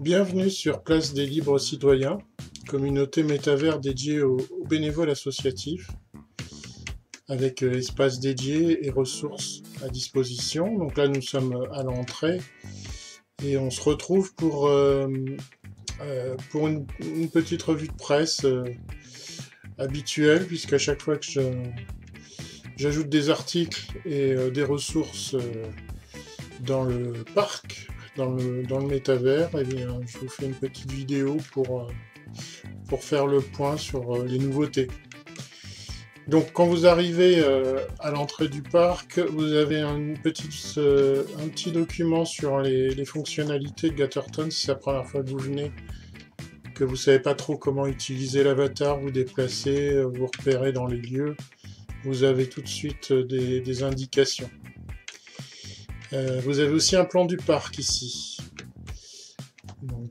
Bienvenue sur Place des Libres Citoyens, communauté métavers dédiée aux, bénévoles associatifs, avec euh, espace dédié et ressources à disposition. Donc là, nous sommes à l'entrée et on se retrouve pour, euh, euh, pour une, petite revue de presse habituelle, puisqu'à chaque fois que j'ajoute des articles et des ressources dans le parc, dans le, dans le métavers, et eh bien, je vous fais une petite vidéo pour, euh, pour faire le point sur euh, les nouveautés. Donc quand vous arrivez euh, à l'entrée du parc, vous avez un petit document sur les, fonctionnalités de Gatterton si c'est la première fois que vous venez, que vous savez pas trop comment utiliser l'avatar, vous déplacer, vous repérer dans les lieux, vous avez tout de suite des indications. Euh, vous avez aussi un plan du parc ici,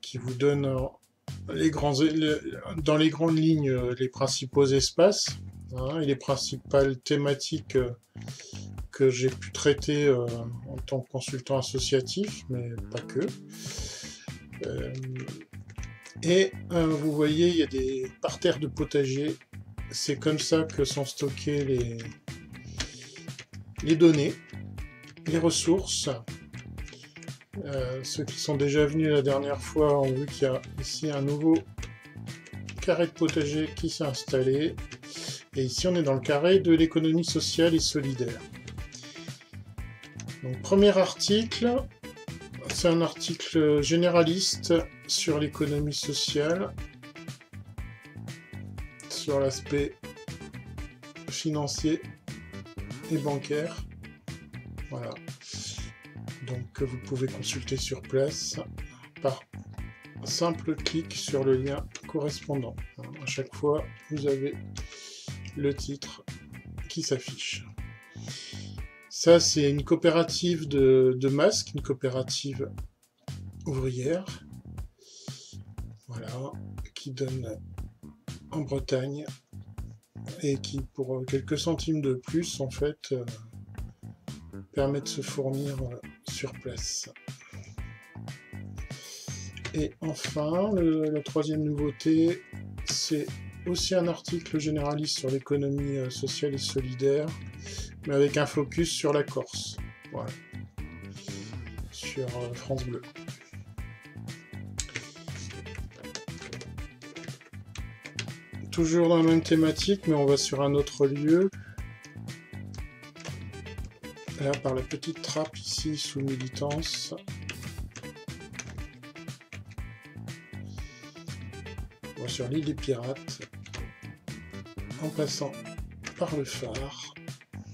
qui vous donne euh, dans les grandes lignes euh, les principaux espaces hein, et les principales thématiques que j'ai pu traiter en tant que consultant associatif, mais pas que. et vous voyez, il y a des parterres de potager. C'est comme ça que sont stockées les données les ressources. Euh, ceux qui sont déjà venus la dernière fois ont vu qu'il y a ici un nouveau carré de potager qui s'est installé. Et ici on est dans le carré de l'économie sociale et solidaire. Donc premier article, c'est un article généraliste sur l'économie sociale, sur l'aspect financier et bancaire. Voilà. Donc vous pouvez consulter sur place par simple clic sur le lien correspondant. À chaque fois, vous avez le titre qui s'affiche. Ça, c'est une coopérative de, masques, une coopérative ouvrière. Voilà, qui donne en Bretagne et qui, pour quelques centimes de plus, en fait, euh, permet de se fournir euh, sur place. Et enfin, la troisième nouveauté, c'est aussi un article généraliste sur l'économie euh, sociale et solidaire, mais avec un focus sur la Corse. Voilà. Sur euh, France Bleu. Toujours dans la même thématique, mais on va sur un autre lieu. Par la petite trappe ici sous militance. On sur l'île des pirates. En passant par le phare.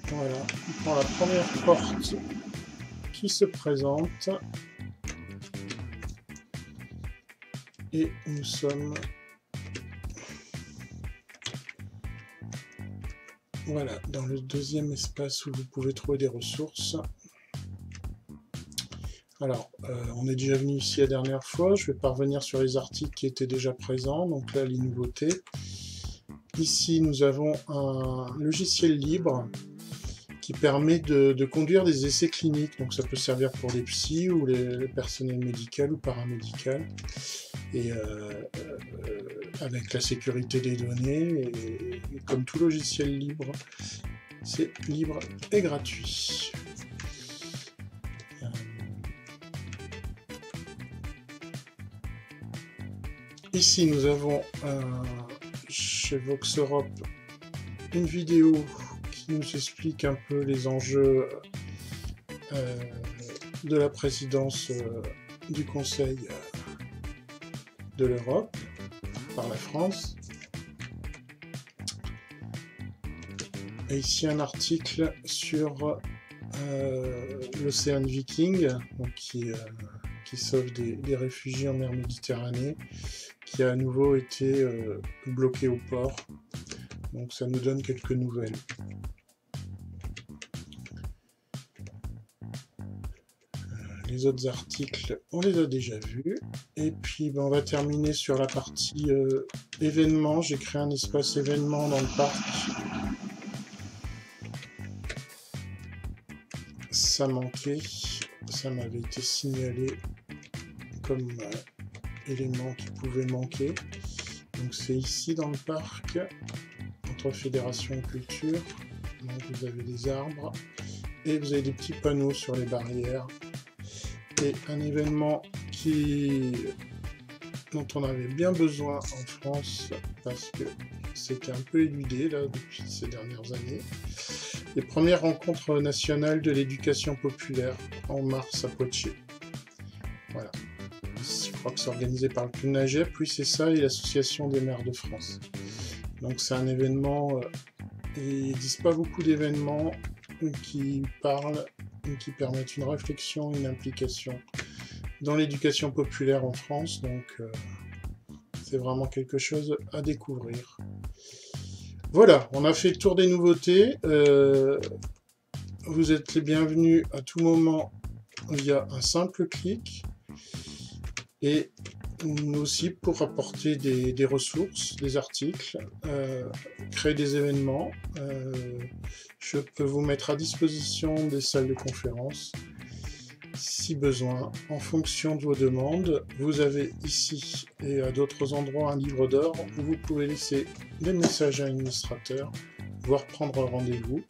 Voilà, on prend la première porte qui se présente. Et nous sommes Voilà, dans le deuxième espace où vous pouvez trouver des ressources. Alors, euh, on est déjà venu ici la dernière fois, je vais pas revenir sur les articles qui étaient déjà présents, donc là les nouveautés. Ici nous avons un logiciel libre qui permet de, conduire des essais cliniques, donc ça peut servir pour les psys ou les, les personnels médicaux ou paramédicaux et euh, euh, avec la sécurité des données, et, comme tout logiciel libre, c'est libre et gratuit. Euh, ici, nous avons chez Vox Europe une vidéo qui nous explique un peu les enjeux de la présidence du Conseil de l'Europe la France. Et ici un article sur euh, l'océan Viking, euh, qui sauve des, réfugiés en mer Méditerranée, qui a à nouveau été euh, bloqué au port. Donc ça nous donne quelques nouvelles. Les autres articles, on les a déjà vus. Et puis, ben, on va terminer sur la partie euh, événements. J'ai créé un espace événement dans le parc. Ça manquait. Ça m'avait été signalé comme euh, éléments qui pouvaient manquer. Donc c'est ici dans le parc, entre fédération et culture. Vous avez des arbres et vous avez des petits panneaux sur les barrières. Et un événement qui dont on avait bien besoin en France parce que c'était un peu éludé là depuis ces dernières années. Les premières rencontres nationales de l'éducation populaire en mars à Poitiers. Voilà. Je crois que c'est organisé par le CNAGEP, puis c'est ça et l'Association des maires de France. Donc c'est un événement, euh, ils disent pas beaucoup d'événements qui parlent, qui permettent une réflexion, une implication dans l'éducation populaire en France. Donc euh, c'est vraiment quelque chose à découvrir. Voilà, on a fait le tour des nouveautés. Euh, vous êtes les bienvenus à tout moment via un simple clic. Et aussi pour apporter des, ressources, des articles, euh, créer des événements. Euh, je peux vous mettre à disposition des salles de conférence si besoin, en fonction de vos demandes. Vous avez ici et à d'autres endroits un livre d'or où vous pouvez laisser des messages à l'administrateur, voire prendre rendez-vous,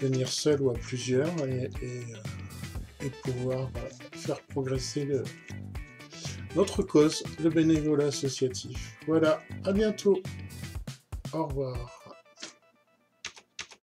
venir seul ou à plusieurs et, euh, pouvoir faire progresser le, notre cause, le bénévolat associatif. Voilà, à bientôt. Au revoir.